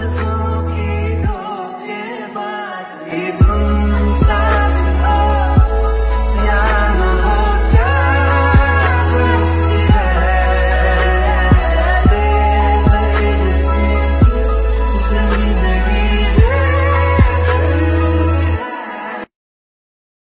धोखे धोखे बात भी